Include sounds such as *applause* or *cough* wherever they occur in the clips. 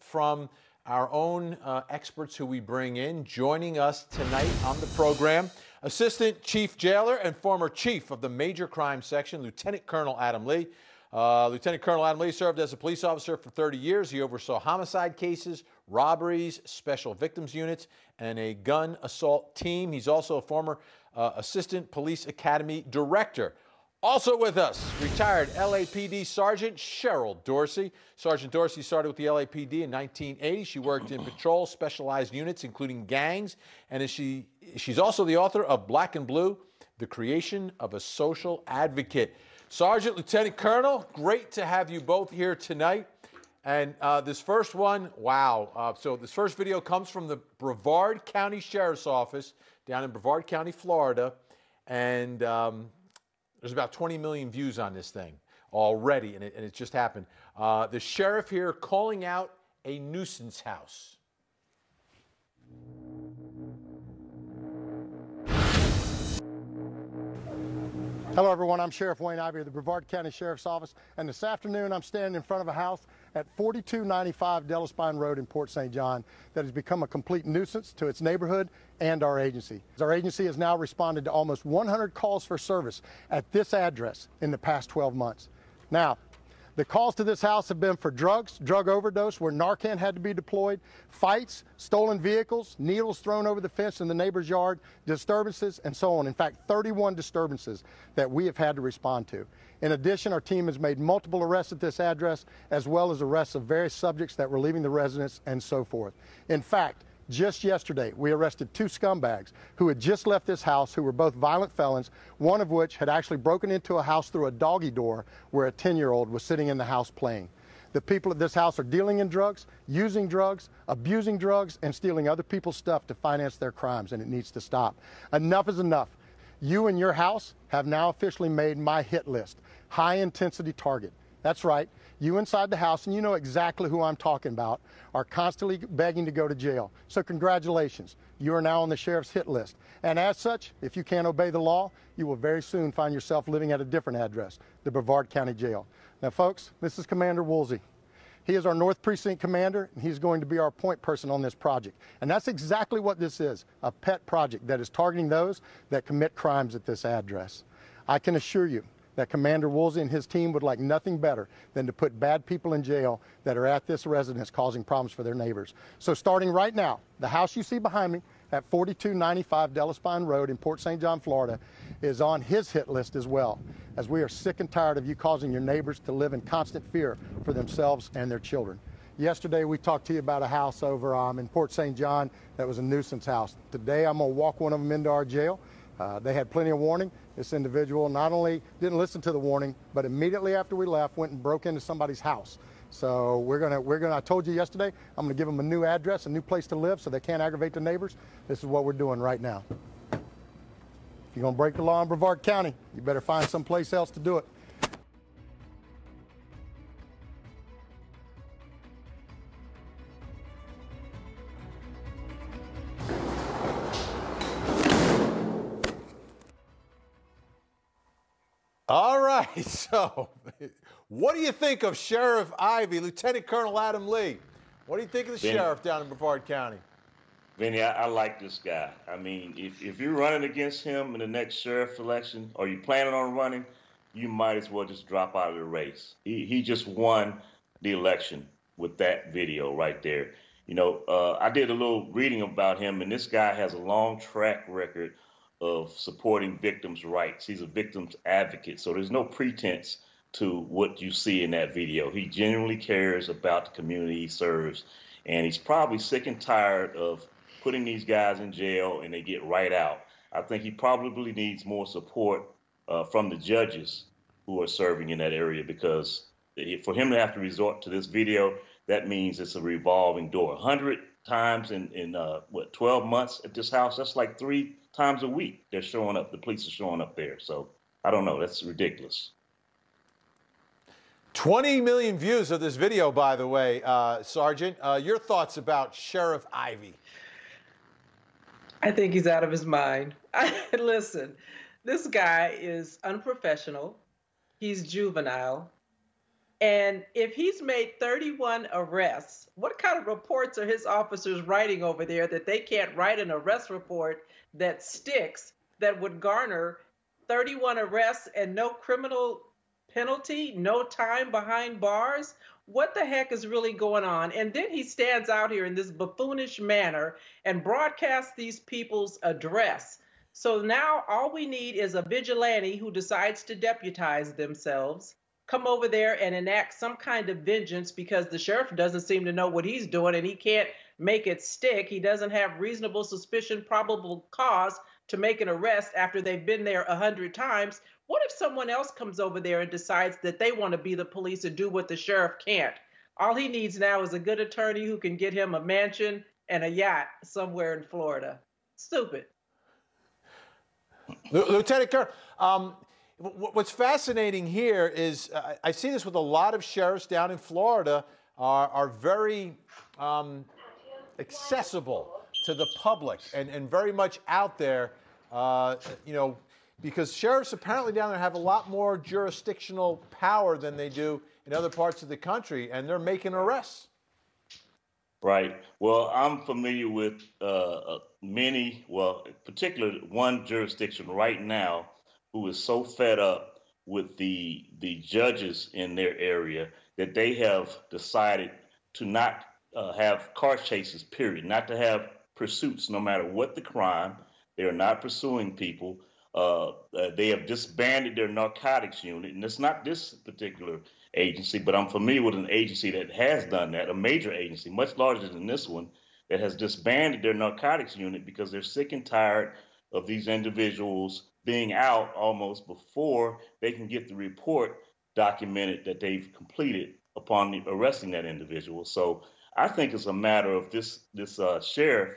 from our own uh, experts who we bring in. Joining us tonight on the program, Assistant Chief Jailer and former Chief of the Major Crime Section, Lieutenant Colonel Adam Lee. Uh, Lieutenant Colonel Adam Lee served as a police officer for 30 years. He oversaw homicide cases, robberies, special victims units, and a gun assault team. He's also a former uh, Assistant Police Academy Director. Also with us, retired LAPD Sergeant Cheryl Dorsey. Sergeant Dorsey started with the LAPD in 1980. She worked in patrol specialized units, including gangs, and she, she's also the author of Black and Blue, The Creation of a Social Advocate. Sergeant, Lieutenant Colonel, great to have you both here tonight. And uh, this first one, wow. Uh, so this first video comes from the Brevard County Sheriff's Office down in Brevard County, Florida. And um, there's about 20 million views on this thing already, and it, and it just happened. Uh, the sheriff here calling out a nuisance house. Hello, everyone. I'm Sheriff Wayne Ivey of the Brevard County Sheriff's Office, and this afternoon I'm standing in front of a house at 4295 Delespine Road in Port St. John that has become a complete nuisance to its neighborhood and our agency. Our agency has now responded to almost 100 calls for service at this address in the past 12 months. Now, the calls to this house have been for drugs, drug overdose, where Narcan had to be deployed, fights, stolen vehicles, needles thrown over the fence in the neighbor's yard, disturbances, and so on. In fact, 31 disturbances that we have had to respond to. In addition, our team has made multiple arrests at this address, as well as arrests of various subjects that were leaving the residence and so forth. In fact, just yesterday, we arrested two scumbags who had just left this house who were both violent felons, one of which had actually broken into a house through a doggy door where a 10 year old was sitting in the house playing. The people at this house are dealing in drugs, using drugs, abusing drugs, and stealing other people's stuff to finance their crimes, and it needs to stop. Enough is enough. You and your house have now officially made my hit list high intensity target. That's right. You inside the house, and you know exactly who I'm talking about, are constantly begging to go to jail. So, congratulations. You are now on the sheriff's hit list. And as such, if you can't obey the law, you will very soon find yourself living at a different address, the Brevard County Jail. Now, folks, this is Commander Woolsey. He is our North Precinct commander, and he's going to be our point person on this project. And that's exactly what this is a pet project that is targeting those that commit crimes at this address. I can assure you, that Commander Woolsey and his team would like nothing better than to put bad people in jail that are at this residence causing problems for their neighbors. So starting right now, the house you see behind me at 4295 Delespine Road in Port St. John, Florida, is on his hit list as well, as we are sick and tired of you causing your neighbors to live in constant fear for themselves and their children. Yesterday, we talked to you about a house over um, in Port St. John that was a nuisance house. Today, I'm going to walk one of them into our jail. Uh, they had plenty of warning. This individual not only didn't listen to the warning, but immediately after we left, went and broke into somebody's house. So we're gonna, we're gonna, I told you yesterday, I'm gonna give them a new address, a new place to live so they can't aggravate the neighbors. This is what we're doing right now. If you're gonna break the law in Brevard County, you better find someplace else to do it. Right, *laughs* so what do you think of Sheriff Ivey, Lieutenant Colonel Adam Lee? What do you think of the Vinny, sheriff down in Brevard County? Vinny, I, I, like this guy. I mean, if, if you're running against him in the next sheriff election, or you planning on running, you might as well just drop out of the race. He, he just won the election with that video right there. You know, uh, I did a little reading about him, and this guy has a long track record of supporting victims' rights. He's a victims advocate, so there's no pretense to what you see in that video. He genuinely cares about the community he serves, and he's probably sick and tired of putting these guys in jail and they get right out. I think he probably needs more support uh, from the judges who are serving in that area because for him to have to resort to this video, that means it's a revolving door. 100 times in, in uh, what, 12 months at this house, that's like three times a week they're showing up. The police are showing up there. So I don't know. That's ridiculous. 20 million views of this video, by the way, uh, Sergeant. Uh, your thoughts about Sheriff Ivey? I think he's out of his mind. *laughs* Listen, this guy is unprofessional. He's juvenile. And if he's made 31 arrests, what kind of reports are his officers writing over there that they can't write an arrest report that sticks that would garner 31 arrests and no criminal penalty, no time behind bars? What the heck is really going on? And then he stands out here in this buffoonish manner and broadcasts these people's address. So now all we need is a vigilante who decides to deputize themselves come over there and enact some kind of vengeance because the sheriff doesn't seem to know what he's doing and he can't make it stick. He doesn't have reasonable suspicion, probable cause to make an arrest after they've been there a hundred times. What if someone else comes over there and decides that they want to be the police and do what the sheriff can't? All he needs now is a good attorney who can get him a mansion and a yacht somewhere in Florida. Stupid. Lieutenant Colonel, um, What's fascinating here is uh, I see this with a lot of sheriffs down in Florida are, are very um, accessible to the public and, and very much out there, uh, you know, because sheriffs apparently down there have a lot more jurisdictional power than they do in other parts of the country, and they're making arrests. Right. Well, I'm familiar with uh, uh many, well, particularly one jurisdiction right now who is so fed up with the the judges in their area that they have decided to not uh, have car chases. Period. Not to have pursuits, no matter what the crime. They are not pursuing people. Uh, uh, they have disbanded their narcotics unit, and it's not this particular agency, but I'm familiar with an agency that has done that, a major agency, much larger than this one, that has disbanded their narcotics unit because they're sick and tired of these individuals being out almost before they can get the report documented that they've completed upon arresting that individual. So I think it's a matter of this this uh, sheriff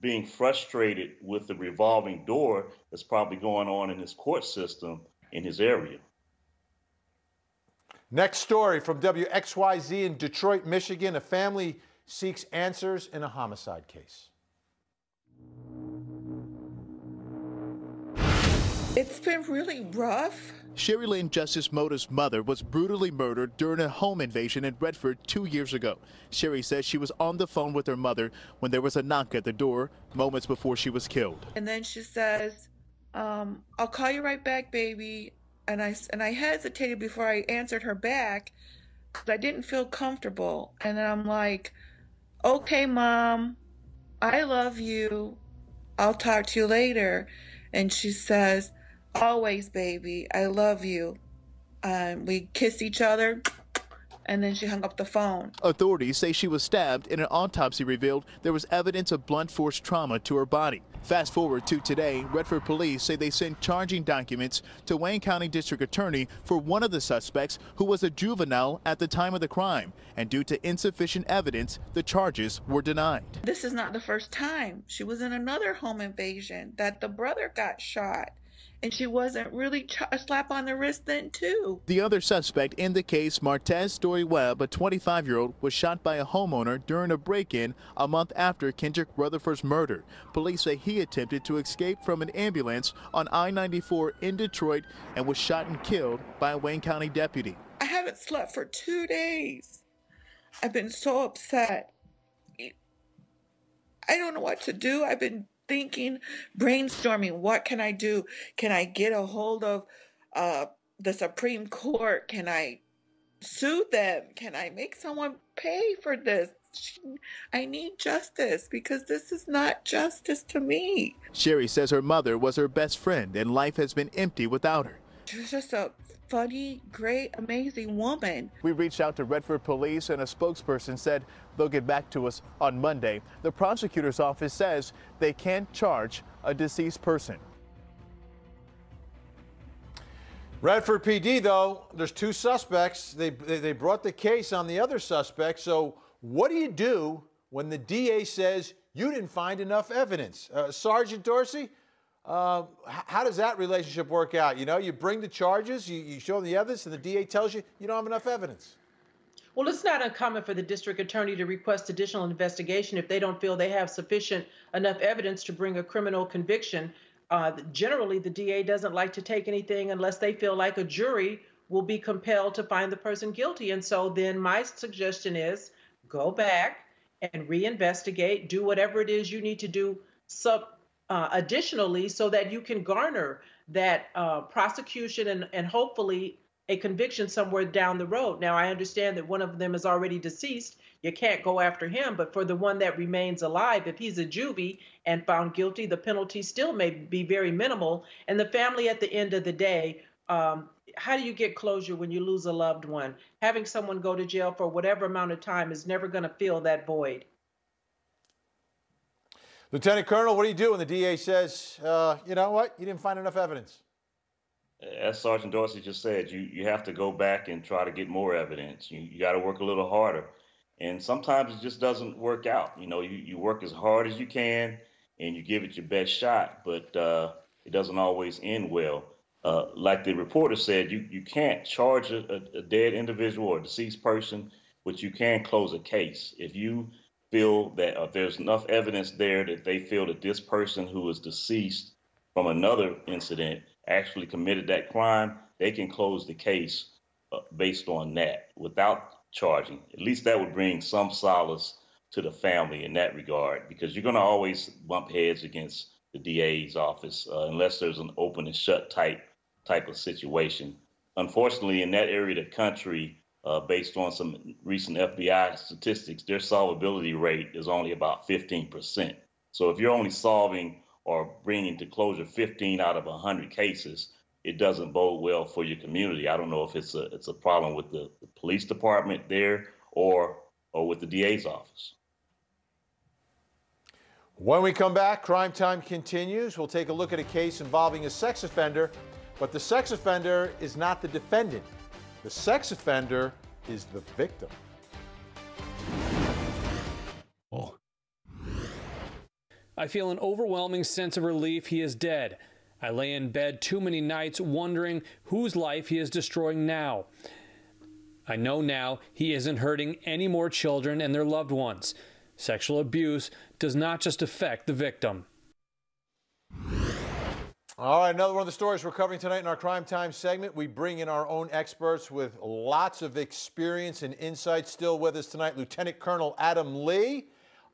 being frustrated with the revolving door that's probably going on in his court system in his area. Next story from WXYZ in Detroit, Michigan. A family seeks answers in a homicide case. It's been really rough. Sherry Lynn Justice Mota's mother was brutally murdered during a home invasion in Redford two years ago. Sherry says she was on the phone with her mother when there was a knock at the door moments before she was killed. And then she says, um, I'll call you right back, baby. And I, and I hesitated before I answered her back because I didn't feel comfortable. And then I'm like, okay, mom, I love you. I'll talk to you later. And she says, Always, baby. I love you. Um, we kissed each other, and then she hung up the phone. Authorities say she was stabbed, and an autopsy revealed there was evidence of blunt force trauma to her body. Fast forward to today, Redford police say they sent charging documents to Wayne County District Attorney for one of the suspects who was a juvenile at the time of the crime. And due to insufficient evidence, the charges were denied. This is not the first time. She was in another home invasion that the brother got shot and she wasn't really a slap on the wrist then too. The other suspect in the case, Martez Story Webb, a 25-year-old, was shot by a homeowner during a break-in a month after Kendrick Rutherford's murder. Police say he attempted to escape from an ambulance on I-94 in Detroit and was shot and killed by a Wayne County deputy. I haven't slept for two days. I've been so upset. I don't know what to do. I've been thinking, brainstorming, what can I do? Can I get a hold of uh, the Supreme Court? Can I sue them? Can I make someone pay for this? I need justice because this is not justice to me. Sherry says her mother was her best friend and life has been empty without her. She was just a funny, great, amazing woman. We reached out to Redford police and a spokesperson said they'll get back to us on Monday. The prosecutor's office says they can't charge a deceased person. Redford PD, though, there's two suspects. They, they, they brought the case on the other suspect. So, what do you do when the DA says you didn't find enough evidence? Uh, Sergeant Dorsey, uh, how does that relationship work out? You know, you bring the charges, you, you show them the evidence, and the DA tells you you don't have enough evidence. Well, it's not uncommon for the district attorney to request additional investigation if they don't feel they have sufficient enough evidence to bring a criminal conviction. Uh, generally, the DA doesn't like to take anything unless they feel like a jury will be compelled to find the person guilty. And so then my suggestion is go back and reinvestigate, do whatever it is you need to do sub uh, additionally so that you can garner that uh, prosecution and, and hopefully a conviction somewhere down the road. Now, I understand that one of them is already deceased. You can't go after him, but for the one that remains alive, if he's a juvie and found guilty, the penalty still may be very minimal. And the family at the end of the day, um, how do you get closure when you lose a loved one? Having someone go to jail for whatever amount of time is never going to fill that void. Lieutenant Colonel, what do you do when the DA says, uh, you know what, you didn't find enough evidence? As Sergeant Dorsey just said, you, you have to go back and try to get more evidence. You, you got to work a little harder. And sometimes it just doesn't work out. You know, you, you work as hard as you can and you give it your best shot, but uh, it doesn't always end well. Uh, like the reporter said, you, you can't charge a, a, dead individual or a deceased person, but you can close a case. If you feel that uh, there's enough evidence there that they feel that this person who is deceased from another incident actually committed that crime, they can close the case uh, based on that without charging. At least that would bring some solace to the family in that regard, because you're going to always bump heads against the DA's office uh, unless there's an open and shut type type of situation. Unfortunately, in that area of the country, uh, based on some recent FBI statistics, their solvability rate is only about 15%. So if you're only solving or bringing to closure 15 out of 100 cases, it doesn't bode well for your community. I don't know if it's a it's a problem with the, the police department there or or with the DA's office. When we come back, crime time continues. We'll take a look at a case involving a sex offender, but the sex offender is not the defendant. The sex offender is the victim. Oh. I feel an overwhelming sense of relief he is dead. I lay in bed too many nights wondering whose life he is destroying now. I know now he isn't hurting any more children and their loved ones. Sexual abuse does not just affect the victim. All right, another one of the stories we're covering tonight in our Crime Time segment. We bring in our own experts with lots of experience and insight. Still with us tonight, Lieutenant Colonel Adam Lee.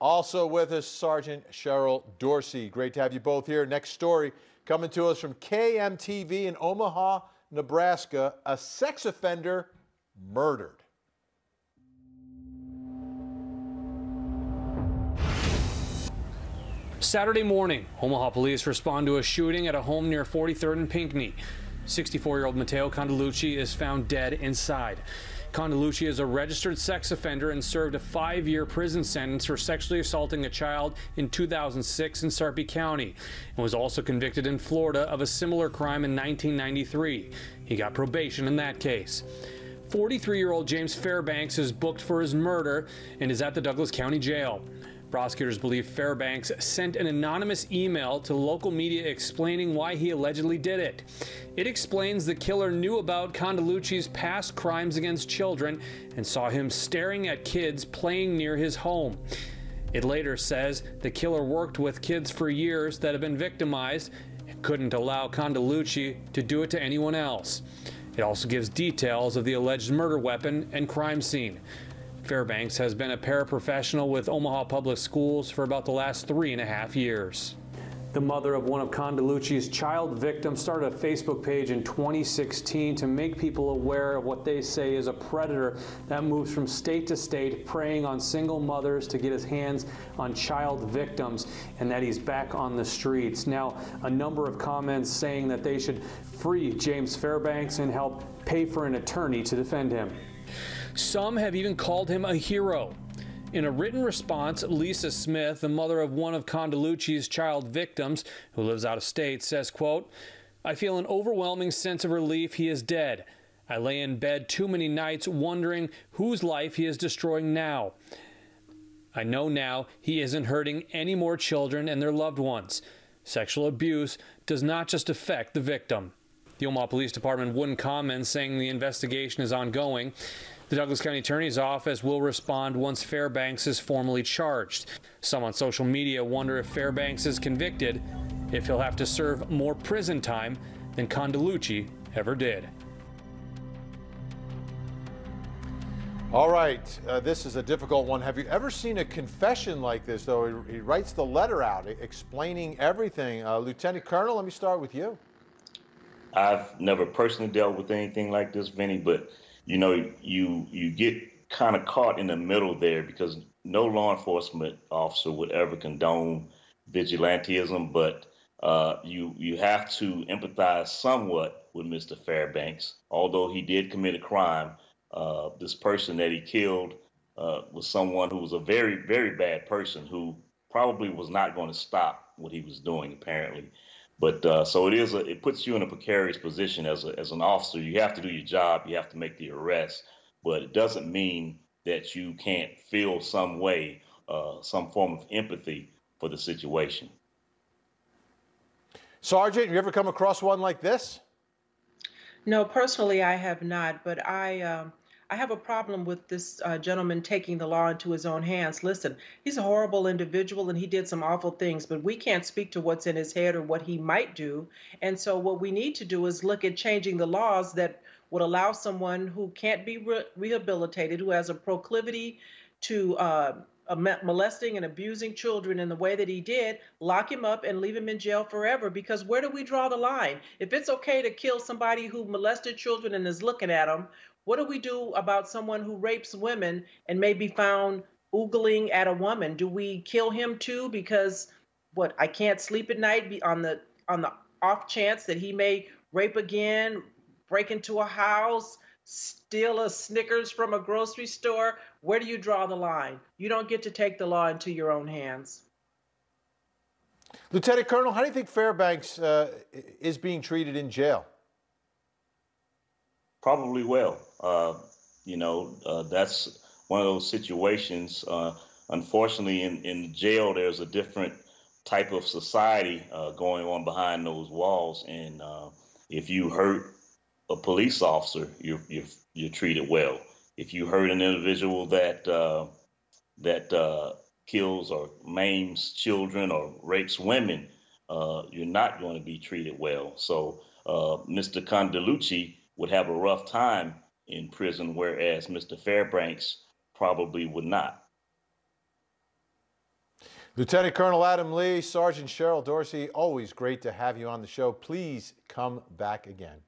Also with us, Sergeant Cheryl Dorsey. Great to have you both here. Next story coming to us from KMTV in Omaha, Nebraska. A sex offender murdered. Saturday morning, Omaha police respond to a shooting at a home near 43rd and Pinkney. 64 year old Matteo Condalucci is found dead inside. Condalucci is a registered sex offender and served a five year prison sentence for sexually assaulting a child in 2006 in Sarpy County and was also convicted in Florida of a similar crime in 1993. He got probation in that case. 43 year old James Fairbanks is booked for his murder and is at the Douglas County Jail. Prosecutors believe Fairbanks sent an anonymous email to local media explaining why he allegedly did it. It explains the killer knew about Condalucci's past crimes against children and saw him staring at kids playing near his home. It later says the killer worked with kids for years that have been victimized and couldn't allow Condalucci to do it to anyone else. It also gives details of the alleged murder weapon and crime scene. Fairbanks has been a paraprofessional with Omaha Public Schools for about the last three and a half years. The mother of one of Condalucci's child victims started a Facebook page in 2016 to make people aware of what they say is a predator that moves from state to state, preying on single mothers to get his hands on child victims, and that he's back on the streets. Now, a number of comments saying that they should free James Fairbanks and help pay for an attorney to defend him. Some have even called him a hero. In a written response, Lisa Smith, the mother of one of Condalucci's child victims, who lives out of state, says, quote, I feel an overwhelming sense of relief he is dead. I lay in bed too many nights wondering whose life he is destroying now. I know now he isn't hurting any more children and their loved ones. Sexual abuse does not just affect the victim. The Omaha Police Department wouldn't comment, saying the investigation is ongoing. The Douglas County Attorney's Office will respond once Fairbanks is formally charged. Some on social media wonder if Fairbanks is convicted, if he'll have to serve more prison time than Condalucci ever did. All right, uh, this is a difficult one. Have you ever seen a confession like this, though? He, he writes the letter out explaining everything. Uh, Lieutenant Colonel, let me start with you. I've never personally dealt with anything like this, Vinny, but you know, you you get kind of caught in the middle there because no law enforcement officer would ever condone vigilantism, but uh, you you have to empathize somewhat with Mr. Fairbanks, although he did commit a crime uh, this person that he killed uh, was someone who was a very, very bad person who probably was not going to stop what he was doing, apparently. But uh, so it is. A, it puts you in a precarious position as a, as an officer. You have to do your job. You have to make the arrest, but it doesn't mean that you can't feel some way, uh, some form of empathy for the situation. Sergeant, you ever come across one like this? No, personally, I have not. But I, um, I have a problem with this uh, gentleman taking the law into his own hands. Listen, he's a horrible individual and he did some awful things, but we can't speak to what's in his head or what he might do. And so, what we need to do is look at changing the laws that would allow someone who can't be re- rehabilitated, who has a proclivity to uh, molesting and abusing children in the way that he did, lock him up and leave him in jail forever. Because where do we draw the line? If it's okay to kill somebody who molested children and is looking at them, what do we do about someone who rapes women and may be found oogling at a woman? Do we kill him too because what I can't sleep at night on the on the off chance that he may rape again, break into a house, steal a Snickers from a grocery store? Where do you draw the line? You don't get to take the law into your own hands. Lieutenant Colonel, how do you think Fairbanks uh, is being treated in jail? Probably well. Uh, you know, uh, that's one of those situations. Uh, unfortunately, in, in jail, there's a different type of society uh, going on behind those walls. And uh, if you hurt a police officer, you're, you're, you're treated well. If you hurt an individual that that kills or maims children or rapes women, you're not going to be treated well. So, Mr. Condalucci would have a rough time in prison, whereas Mr. Fairbanks probably would not. Lieutenant Colonel Adam Lee, Sergeant Cheryl Dorsey, always great to have you on the show. Please come back again.